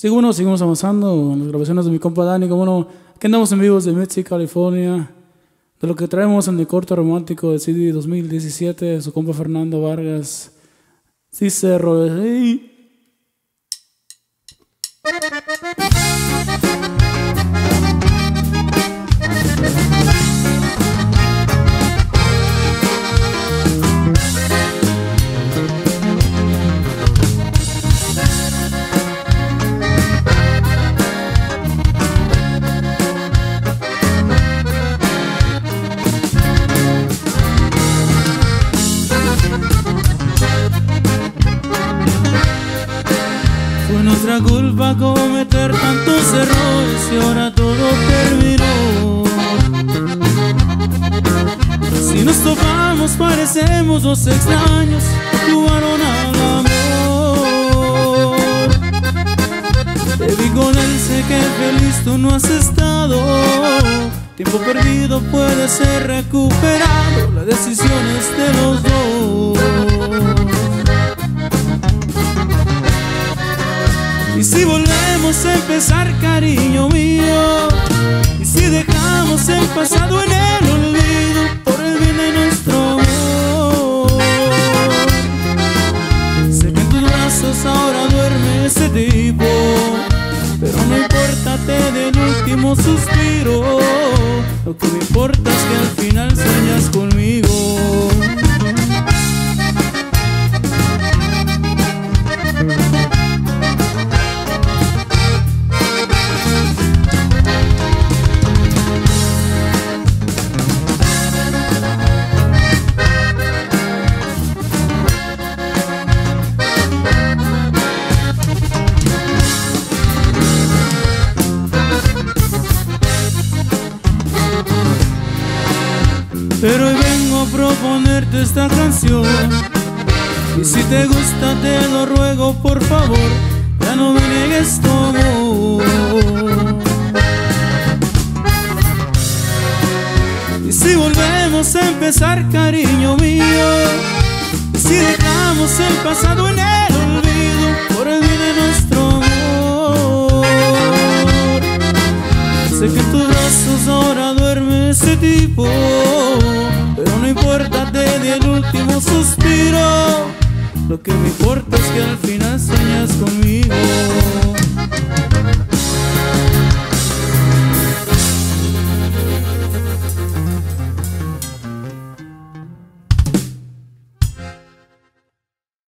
Bueno, seguimos avanzando en las grabaciones de mi compa Dani, como no, aquí andamos en vivos de Mexico, California, de lo que traemos en el corto romántico de CD 2017, su compa Fernando Vargas, sí cerro, hey. Fue nuestra culpa cometer tantos errores y ahora todo terminó. Si nos topamos parecemos dos extraños que jugaron al amor. Te vi con él, sé que feliz tú no has estado. Tiempo perdido puede ser recuperado, la decisión es de los dos. Empezar, cariño mío, y si dejamos el pasado en el olvido por el bien de nuestro amor. Sé que en tus brazos ahora duerme ese tipo, pero no importa, te del último suspiro. Lo que me importa es que al Pero hoy vengo a proponerte esta canción. Y si te gusta te lo ruego por favor Ya no me niegues amor. Y si volvemos a empezar cariño mío Y si dejamos el pasado en el olvido Por el bien de nuestro amor. Sé que en tus brazos ahora duerme ese tipo te di el último suspiro. Lo que me importa es que al final sueñas conmigo